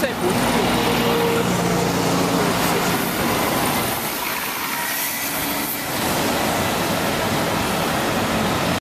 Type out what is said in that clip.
再补一ห